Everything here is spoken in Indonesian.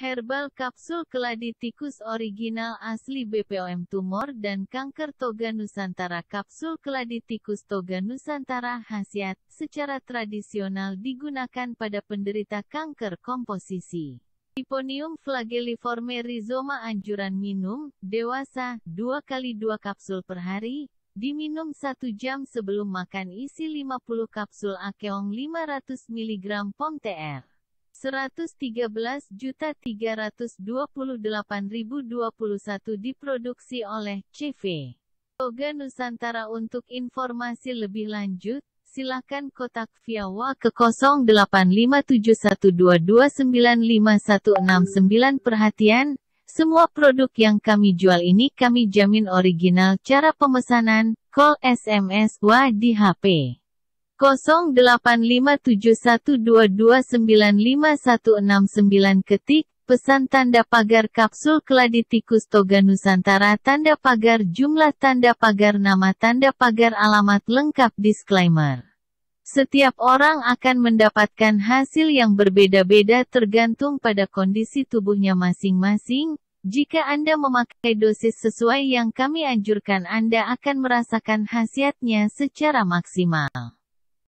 Herbal kapsul keladi tikus original asli BPOM tumor dan kanker toga nusantara Kapsul keladi tikus toga nusantara khasiat, secara tradisional digunakan pada penderita kanker komposisi. Hiponium flagelliforme rhizoma anjuran minum, dewasa, 2 kali 2 kapsul per hari, diminum 1 jam sebelum makan isi 50 kapsul akeong 500 mg POM TR. 113.328.021 diproduksi oleh CV. Toga Nusantara untuk informasi lebih lanjut, silakan kotak via WA ke 085712295169 perhatian, semua produk yang kami jual ini kami jamin original cara pemesanan, call SMS WA di HP. 085712295169 ketik, pesan tanda pagar kapsul keladi tikus toga Nusantara tanda pagar jumlah tanda pagar nama tanda pagar alamat lengkap disclaimer. Setiap orang akan mendapatkan hasil yang berbeda-beda tergantung pada kondisi tubuhnya masing-masing. Jika Anda memakai dosis sesuai yang kami anjurkan Anda akan merasakan khasiatnya secara maksimal.